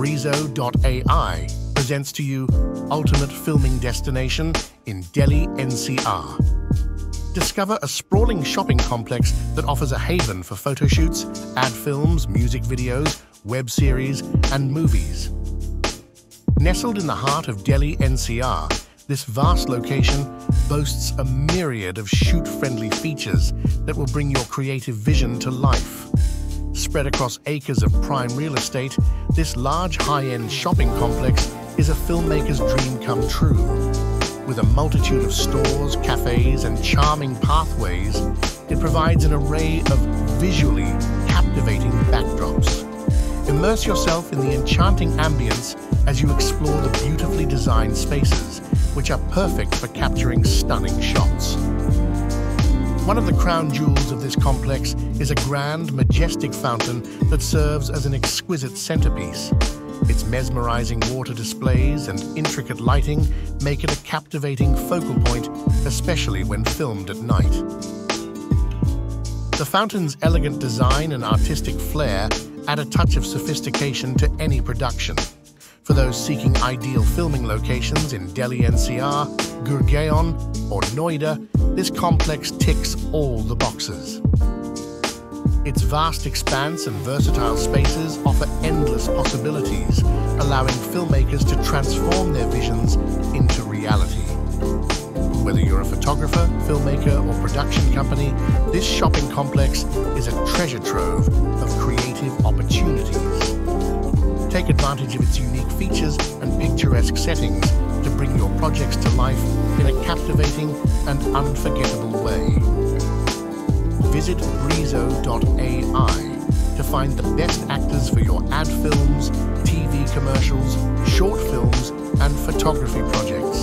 Breezo.ai presents to you ultimate filming destination in Delhi NCR. Discover a sprawling shopping complex that offers a haven for photo shoots, ad films, music videos, web series, and movies. Nestled in the heart of Delhi NCR, this vast location boasts a myriad of shoot-friendly features that will bring your creative vision to life. Spread across acres of prime real estate, this large high-end shopping complex is a filmmaker's dream come true. With a multitude of stores, cafes, and charming pathways, it provides an array of visually captivating backdrops. Immerse yourself in the enchanting ambience as you explore the beautifully designed spaces which are perfect for capturing stunning shots. One of the crown jewels of this complex is a grand, majestic fountain that serves as an exquisite centerpiece. Its mesmerizing water displays and intricate lighting make it a captivating focal point, especially when filmed at night. The fountain's elegant design and artistic flair add a touch of sophistication to any production. For those seeking ideal filming locations in Delhi NCR, Gurgaon, or Noida, this complex ticks all the boxes. Its vast expanse and versatile spaces offer endless possibilities, allowing filmmakers to transform their visions into reality. Whether you're a photographer, filmmaker, or production company, this shopping complex is a treasure trove of creative opportunities. Advantage of its unique features and picturesque settings to bring your projects to life in a captivating and unforgettable way. Visit Breezo.ai to find the best actors for your ad films, TV commercials, short films, and photography projects.